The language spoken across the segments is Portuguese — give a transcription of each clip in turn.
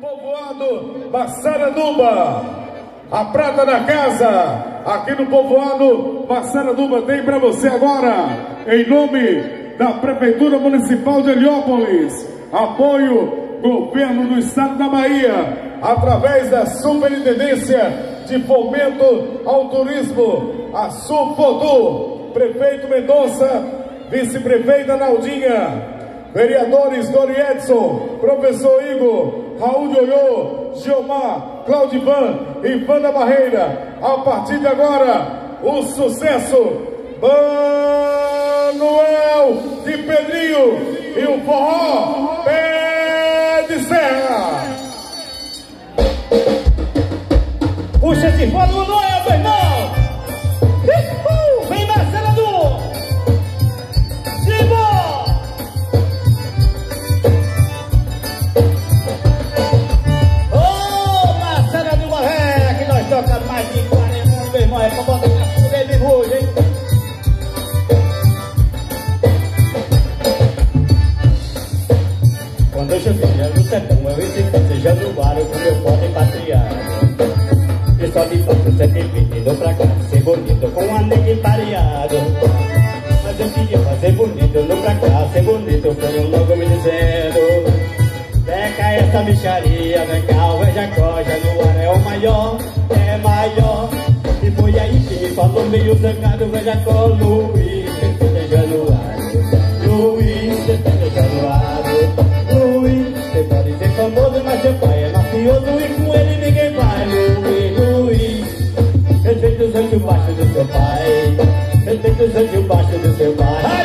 povoado Massaraduba. A prata da casa, aqui no povoado Massaraduba, tem para você agora, em nome da Prefeitura Municipal de Heliópolis, apoio Governo do Estado da Bahia, através da Superintendência de Fomento ao Turismo, a SUFOTU, Prefeito Mendonça, Vice-Prefeita Naldinha, Vereadores Dori Edson, Professor Igor, Raul Ioiô, Giomar, Claudivan e Vanda Barreira. A partir de agora, o sucesso Manuel de Pedrinho e o forró Pé de Serra. Puxa esse forró, Noel, meu irmão! Seja no bar ou com meu pote patriado. Pessoal de fato, sempre pedindo pra cá, ser bonito com um anel pareado. Mas eu queria fazer bonito, não pra cá, ser bonito, foram logo me dizendo. Peca essa bicharia, vem cá, o Veja no ar é o maior, é maior. E foi aí que me falou meio zangado, Veja Luiz, os anjos baixo do seu pai. Os anjos baixo do seu pai.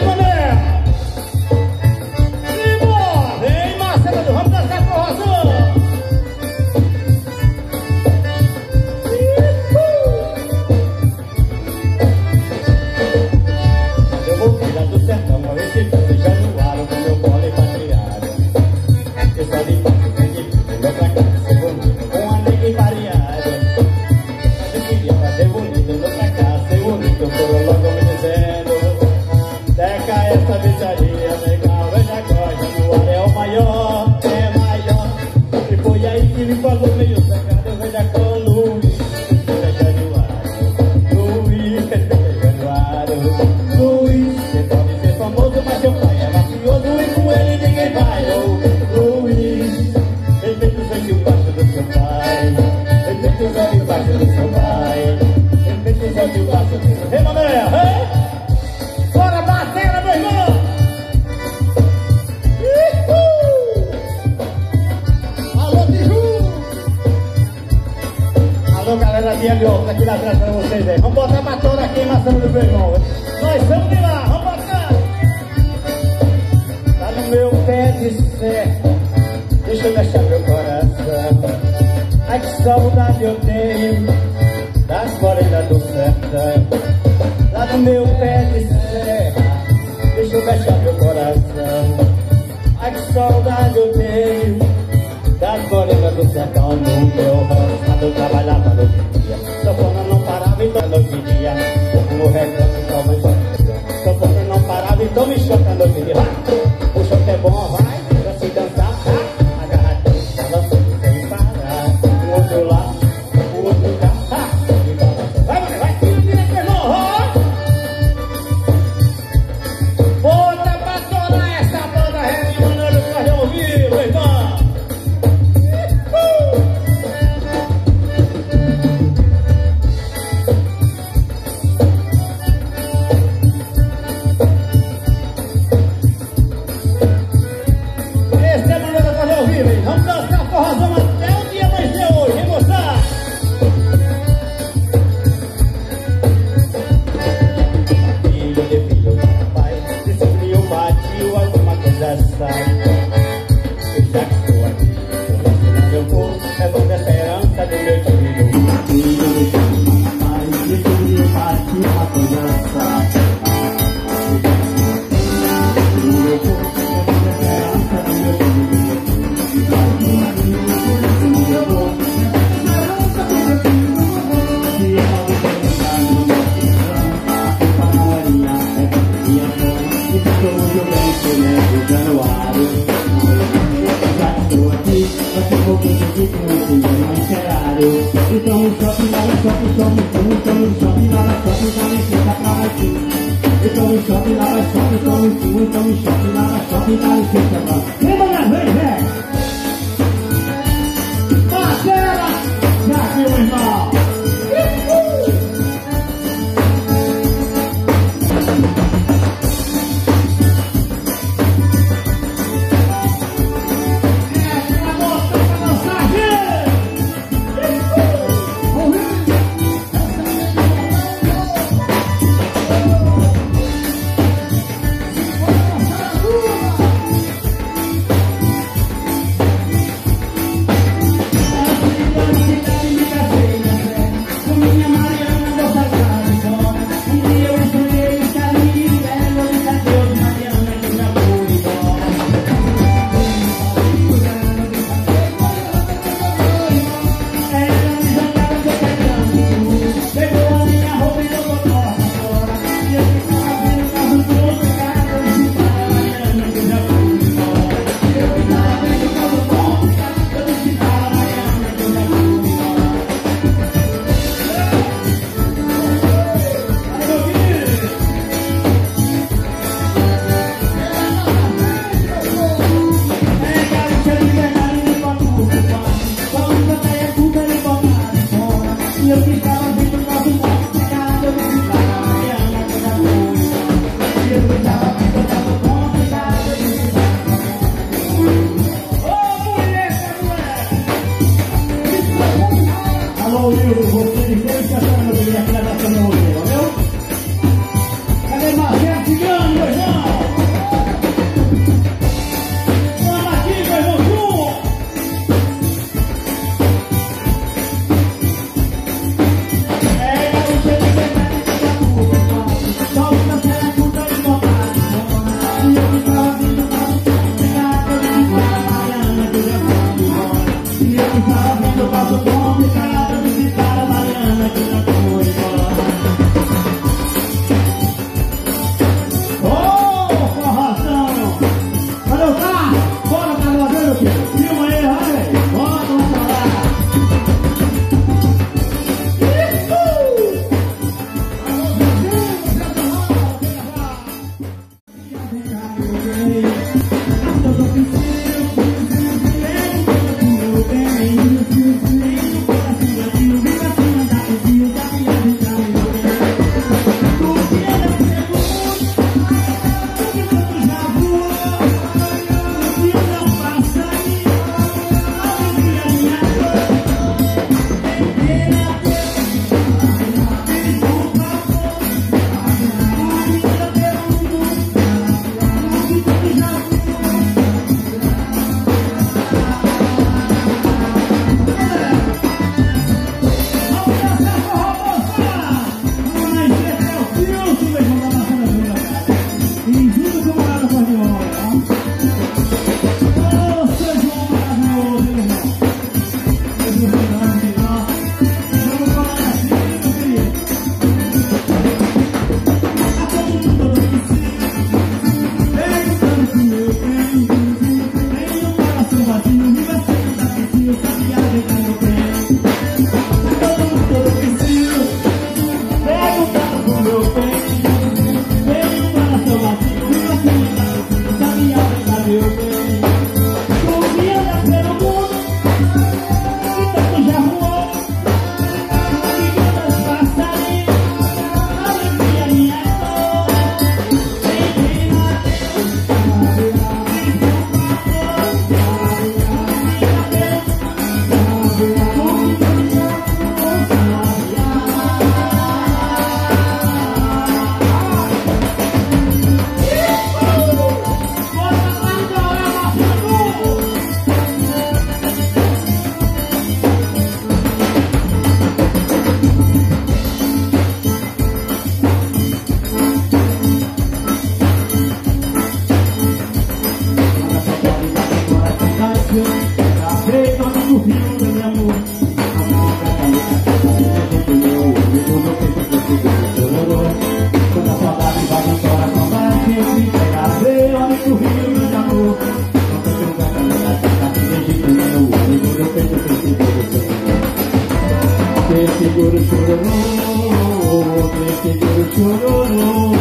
cantar Lá no meu pé de serra Deixa eu fechar meu coração. Ai que saudade eu tenho Das morenas do sertão No meu roçado. Trabalhava Kesti guru şurunu Kesti guru şurunu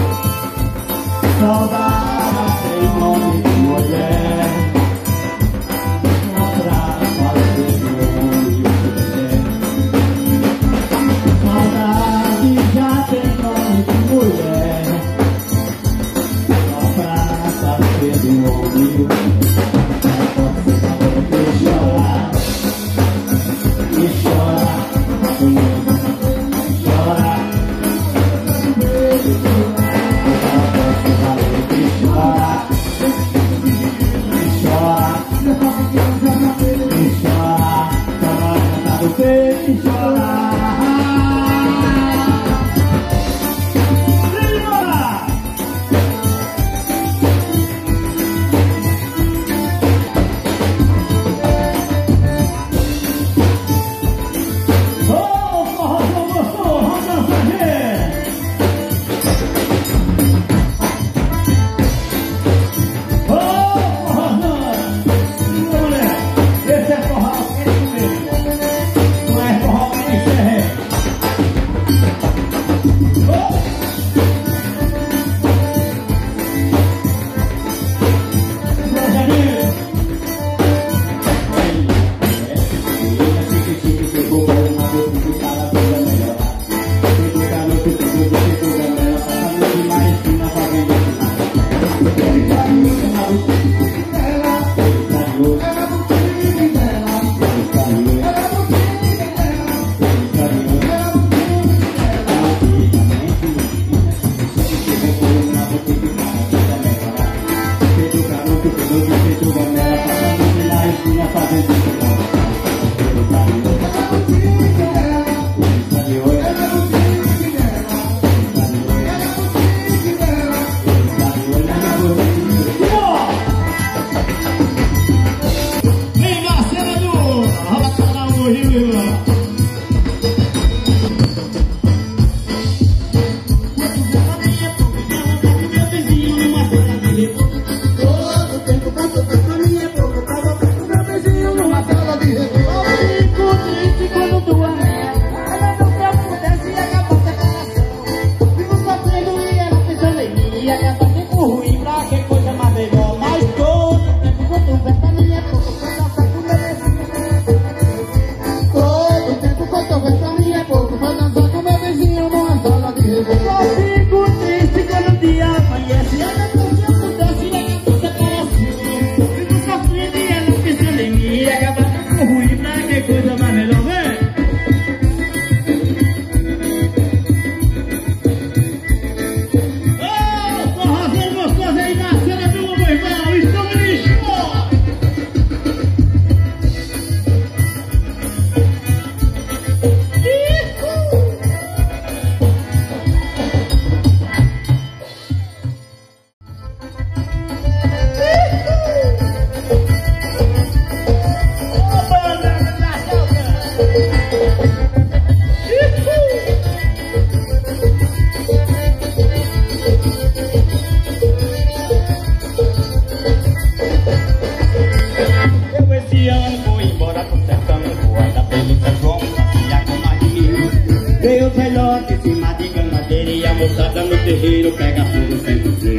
pega fogo sem você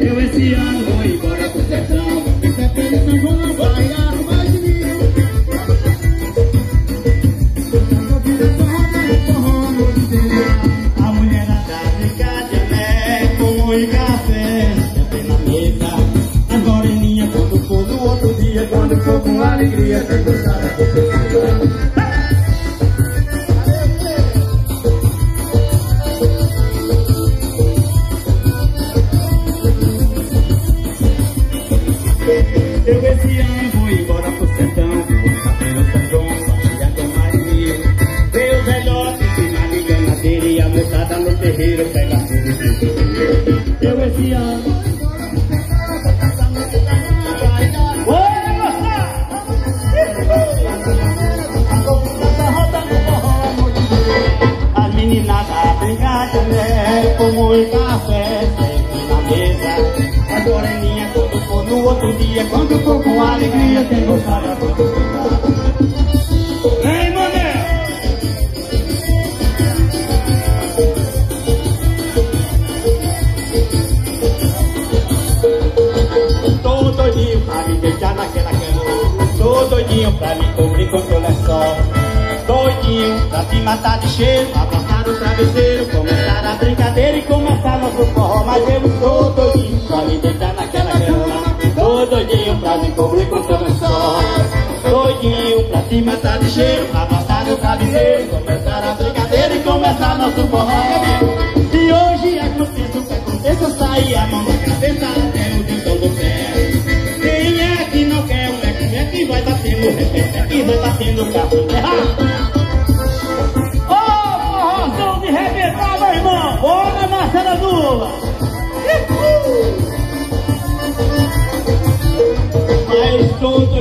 Eu esse ano vou embora pro sertão. Depende do São João, vai arrumar de mim. A mulherada fica de com o café. Sempre na mesa As minha quando for do outro dia Quando for com alegria, vai gostar da Obrigado, né? Com muito café, sempre na mesa. É moreninha quando for no outro dia, quando for com alegria, tem gostado a todo Tô doidinho pra me beijar naquela cama. Tô doidinho pra me cobrir com teu lençol. Doidinho pra te matar de cheiro, abraçar. No travesseiro Começar a brincadeira e começar nosso forró. Mas eu estou doidinho pra me deitar naquela cama. Estou doidinho pra me cobrir com seu lençol. Doidinho pra se matar tá de cheiro Abastar do travesseiro. Começar a brincadeira e começar nosso forró. E hoje é preciso que aconteça Eu a mão da cabeça até o todo o pé. Quem é que não quer um leque, é que vai tá tendo é que vai tá tendo carro? Errado!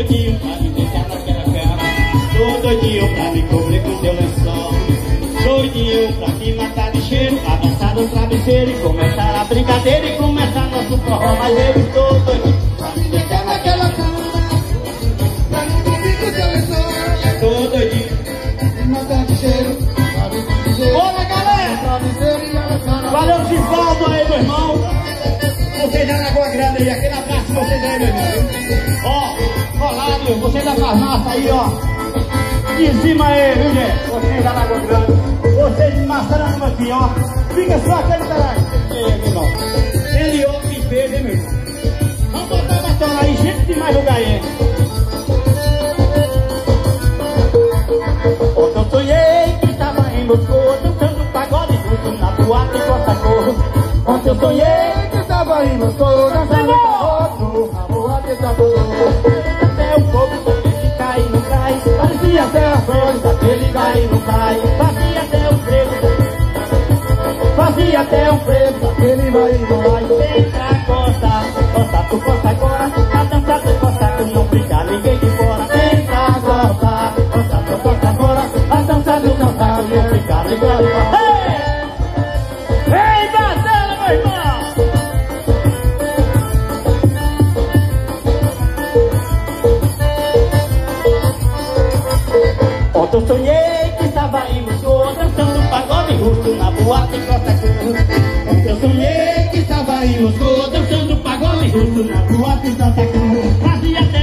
doidinho tá pra me deixar naquela cama Tô doidinho pra me cobrir com teu lençol Doidinho pra me matar de cheiro Abraçar no travesseiro e começar a brincadeira E começar nosso forró Mas eu estou doidinho pra me deixar naquela cama Pra me cobrir com teu lençol Tô doidinho pra me matar de cheiro Bora galera! Valeu Givaldo aí meu irmão! Você já na Água Grande aí, aquele abraço você vocês aí meu irmão! aí, você da farmácia aí, ó. De cima aí, viu, gente? Você da Lagoa Grande. Você de Massarama aqui, ó. Fica só aquele caralho. Ele ó, que fez, hein, né, meu irmão? Vamos botar uma tela aí, gente demais o Gaia. Ontem eu sonhei que tava em Moscou, dançando pagode, junto na tua e corta-cor. Ontem eu sonhei que tava em Moscou, dançando até o frevo, aquele vai e não cai. Fazia até o frevo, fazia até o frevo, aquele vai e não vai. Vem pra costa, costa tu costa agora, a dança tu costa tu não fica ninguém de fora. Pra costa, costa tu costa agora, a dança tu costa tu não fica ninguém de fora. Ontem eu sonhei que estava indo show Dançando pagode russo na boate Costa Ontem eu sonhei que estava indo show Dançando pagode russo na boate Costa Cruz Fazia até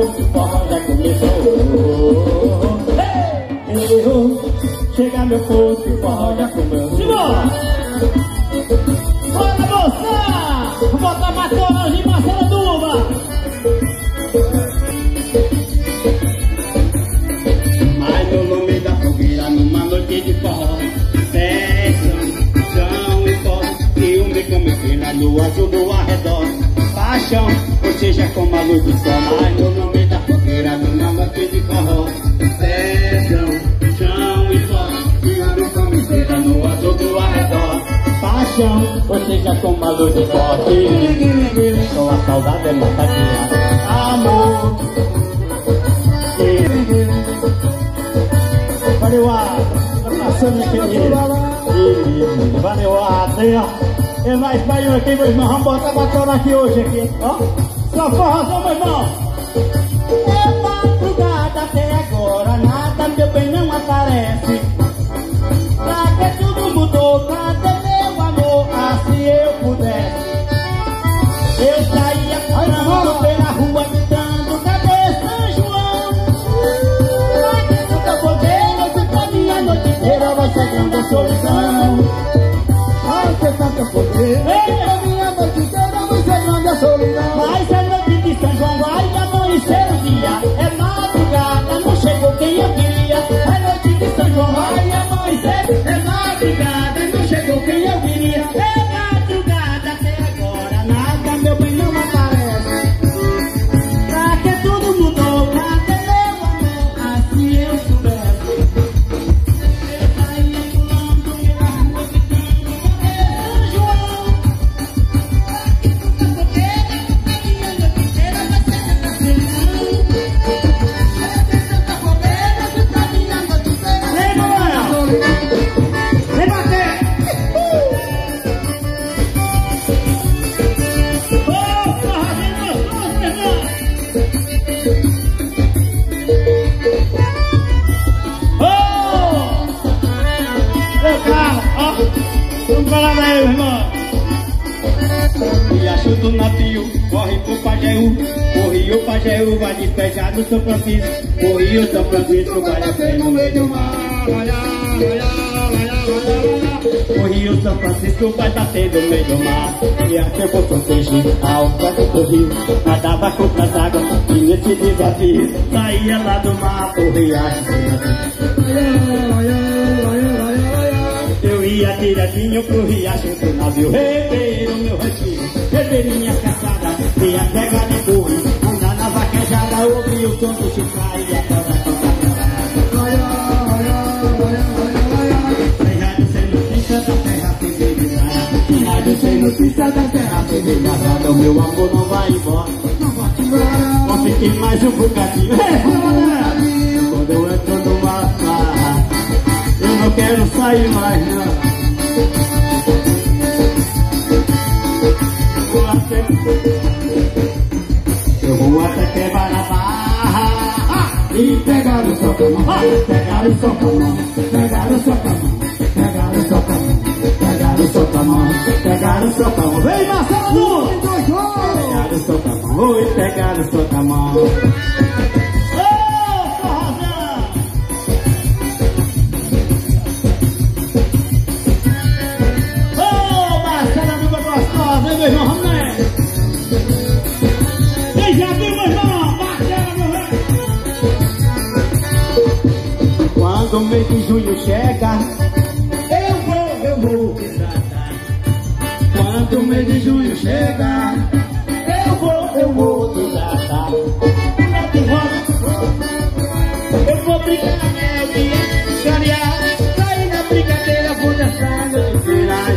o forró já começou. Chega meu povo, o forró já começou. Simbora! Bora moça! Bota Matonas e Marcelo Duba! Mas no nome da fogueira, numa noite de forró Festa, chão e pó E um bico me fina no azul do arredor Paixão, seja, como a luz do sol Mas no nome da fogueira, numa noite de forró Festa, chão e pó E bico me fina no azul do arredor paixão, você já toma luz de forte. Com a saudade é matadinha, amor. Valeu a passando aqui. Valeu a tem É mais baiano aqui, meu irmão. Vamos botar batom aqui hoje aqui, ó. Só forrozão, meu irmão. É madrugada até agora, nada, meu bem, não aparece. Pra que tudo mudou, cadê se eu pudesse, eu saía correndo pela rua gritando, cadê São João? Mas nunca poder, eu pra minha noite inteira vai chegando a solidão. Ai, que tanto poder, O São Francisco, vai a no meio do mar, o São Francisco, vai bater no meio do mar, e até botou peixe ao canto do rio, nadava contra as águas, e nesse desafio, saía lá do mar, o riacho Eu ia direitinho pro riacho do navio, rever o meu ranchinho Ribeirinha caçada, minha pega de burro Andar na vaquejada, ouvir o som do chifrar e a cobra Sem notícia da terra civilizada Sem notícia da terra civilizada O meu amor não vai embora Não vai embora Vou ficar mais um bocadinho. Quando eu entro numa farra Eu não quero sair mais não Eu vou até quebrar a barra e pegar o seu camão, pegar o seu camão, pegar o seu camão, pegar o seu camão, pegar o seu camão, pegar o seu camão. Vem Marcelo! Pegar o seu camão, e pegar o seu camão. No mês de junho chega. Eu vou, eu vou. Quando o mês de junho chega Eu vou, eu vou. Desatar É de Eu vou brincar na neve Clarear. Cair na brincadeira Vou dançar.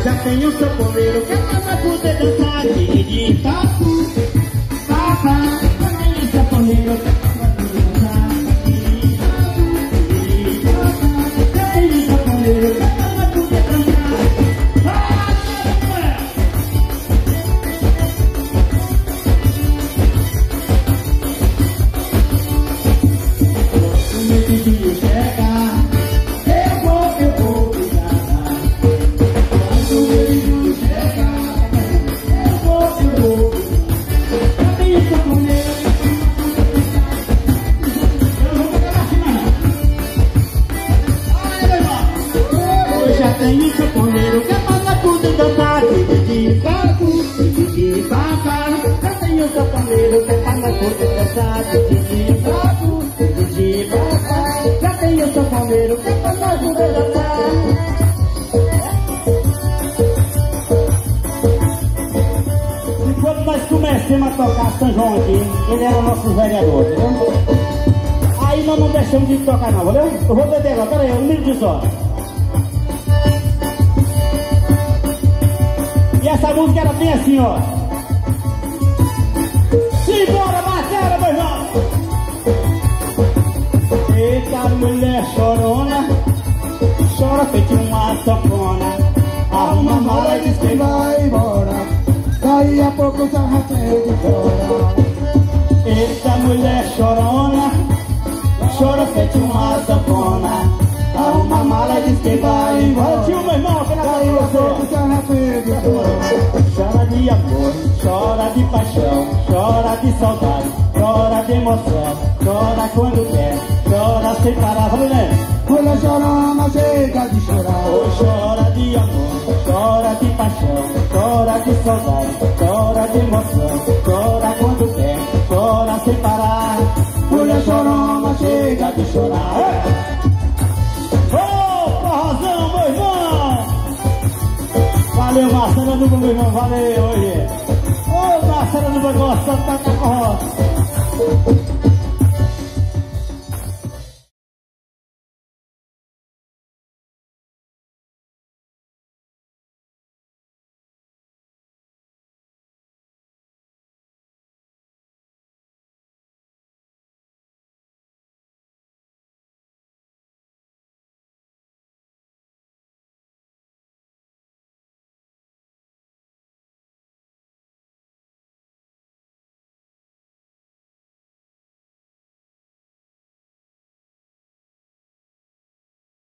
Já tenho o seu poleiro Que é pra poder dançar. De tatu começamos a tocar São João aqui, ele era nosso vereador, entendeu? Aí nós não deixamos de tocar não, valeu? Eu vou beber agora, peraí, um minuto só. E essa música era bem assim, ó. Simbora, batera, meu irmão! Eita, mulher chorona, chora feito uma sanfona. Arruma a mala e diz que vai embora. Daí a pouco já arrastei de fora. Eita, mulher chorona, chora feito uma sanfona. Arruma a mala e diz que vai embora. Tio, meu irmão, que na Daí a pouco você. já arrastei de fora. Chora de amor, chora de paixão, chora de saudade, chora de emoção, chora quando quer, chora sem parar, vamos né? Mulher chorona, chega de chorar. Chora paixão, chora de saudade, chora de emoção, chora quando quer, chora sem parar. Mulher chorona, chega de chorar. Ô, forrozão, meu irmão! Valeu, Marcelo Nuba, meu irmão, valeu hoje. Ô, Marcelo Nuba, gosta de tocar forró.